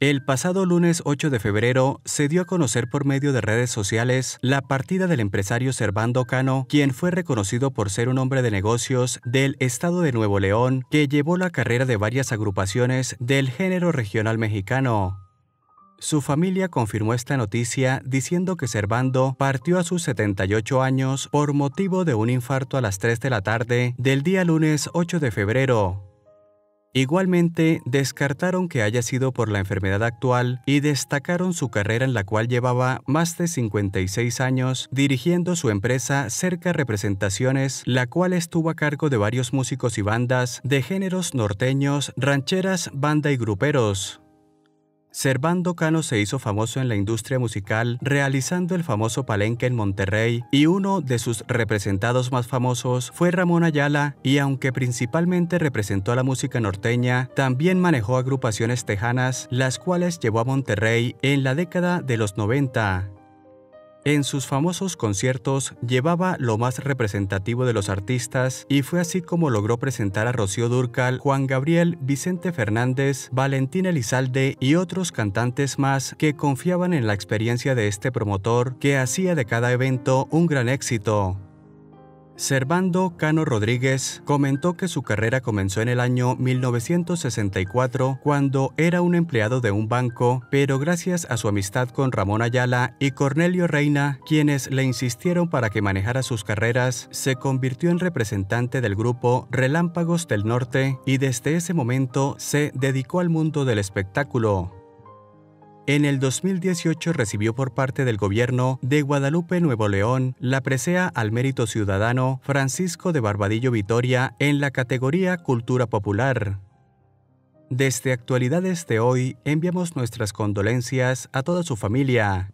El pasado lunes 8 de febrero se dio a conocer por medio de redes sociales la partida del empresario Servando Cano, quien fue reconocido por ser un hombre de negocios del estado de Nuevo León que llevó la carrera de varias agrupaciones del género regional mexicano. Su familia confirmó esta noticia diciendo que Servando partió a sus 78 años por motivo de un infarto a las 3 de la tarde del día lunes 8 de febrero. Igualmente, descartaron que haya sido por la enfermedad actual y destacaron su carrera en la cual llevaba más de 56 años dirigiendo su empresa Cerca Representaciones, la cual estuvo a cargo de varios músicos y bandas de géneros norteños, rancheras, banda y gruperos. Servando Cano se hizo famoso en la industria musical realizando el famoso Palenque en Monterrey y uno de sus representados más famosos fue Ramón Ayala y aunque principalmente representó la música norteña, también manejó agrupaciones tejanas las cuales llevó a Monterrey en la década de los 90. En sus famosos conciertos llevaba lo más representativo de los artistas y fue así como logró presentar a Rocío Durcal, Juan Gabriel, Vicente Fernández, Valentín Elizalde y otros cantantes más que confiaban en la experiencia de este promotor que hacía de cada evento un gran éxito. Servando Cano Rodríguez comentó que su carrera comenzó en el año 1964 cuando era un empleado de un banco, pero gracias a su amistad con Ramón Ayala y Cornelio Reina, quienes le insistieron para que manejara sus carreras, se convirtió en representante del grupo Relámpagos del Norte y desde ese momento se dedicó al mundo del espectáculo. En el 2018 recibió por parte del gobierno de Guadalupe Nuevo León la presea al mérito ciudadano Francisco de Barbadillo Vitoria en la categoría Cultura Popular. Desde Actualidades de hoy enviamos nuestras condolencias a toda su familia.